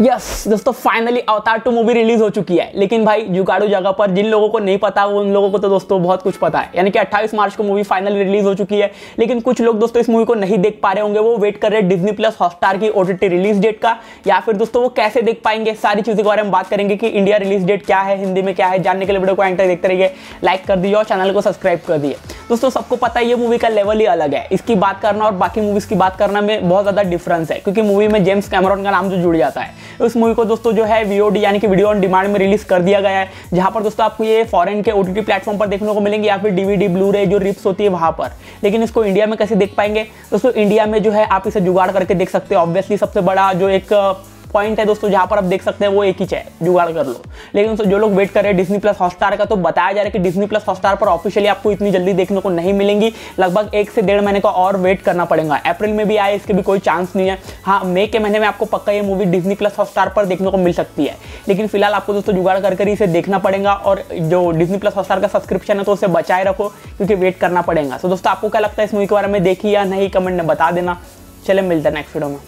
Yes दोस्तों finally Avatar two movie release हो चुकी है। लेकिन भाई, जुगाड़ू जगह पर जिन लोगों को नहीं पता वो उन लोगों को तो दोस्तों बहुत कुछ पता है। यानी कि 28 मार्च को मूवी फाइनली रिलीज़ हो चुकी है। लेकिन कुछ लोग दोस्तों इस मूवी को नहीं देख पा रहे होंगे। वो वेट कर रहे हैं डिजनी प्लस हॉटस्टार की ओटीटी रिलीज़ डेट का। या फिर दोस्तों, वो कैसे देख पाएँगे? सारी चीज़ों के बारे में बात करेंगे कि इंडिया रिलीज़ डेट क्या है, हिंदी में क्या है, जानने के लिए वीडियो को एंटर देखते रहिए। लाइक कर दीजिए और चैनल को सब्सक्राइब कर दिए दोस्तों, सबको पता है ये मूवी का लेवल ही अलग है। इसकी बात करना और बाकी मूवीज़ की बात करना में बहुत ज़्यादा डिफरेंस है, क्योंकि मूवी में जेम्स कैमरॉन का नाम जो जुड़ जाता है। उस मूवी को दोस्तों जो है वीओडी यानी कि वीडियो ऑन डिमांड में रिलीज़ कर दिया गया है, जहाँ पर दोस्तों आपको ये फॉरन के ओटीटी प्लेटफॉर्म पर देखने को मिलेंगे, या फिर डीवीडी ब्लू रे जो रिप्स होती है वहाँ पर। लेकिन इसको इंडिया में कैसे देख पाएँगे? दोस्तों इंडिया में जो है आप इसे जुगाड़ करके देख सकते हैं। ऑब्वियसली सबसे बड़ा जो एक पॉइंट है दोस्तों, जहाँ पर आप देख सकते हैं वो एक ही है जुगाड़ कर लो। लेकिन दोस्तों, जो लोग वेट कर रहे हैं डिजनी प्लस हॉटस्टार का तो बताया जा रहा है कि डिजनी प्लस हॉटस्टार पर ऑफिशियली आपको इतनी जल्दी देखने को नहीं मिलेंगी। लगभग एक से डेढ़ महीने का और वेट करना पड़ेगा। अप्रैल में भी आए, इसके भी कोई चांस नहीं है। हाँ मई के महीने में आपको पक्का ये मूवी डिजनी प्लस हॉटस्टार पर देखने को मिल सकती है। लेकिन फ़िलहाल आपको दोस्तों, जुगाड़ कर कर इसे देखना पड़ेगा और जो डिजनी प्लस हॉटस्टार का सब्सक्रिप्शन है तो उसे बचाए रखो, क्योंकि वेट करना पड़ेगा। तो दोस्तों, आपको क्या लगता है इस मूवी के बारे में? देखी या नहीं? कमेंट में बता देना। चले मिलते हैं नेक्स्ट वीडियो में।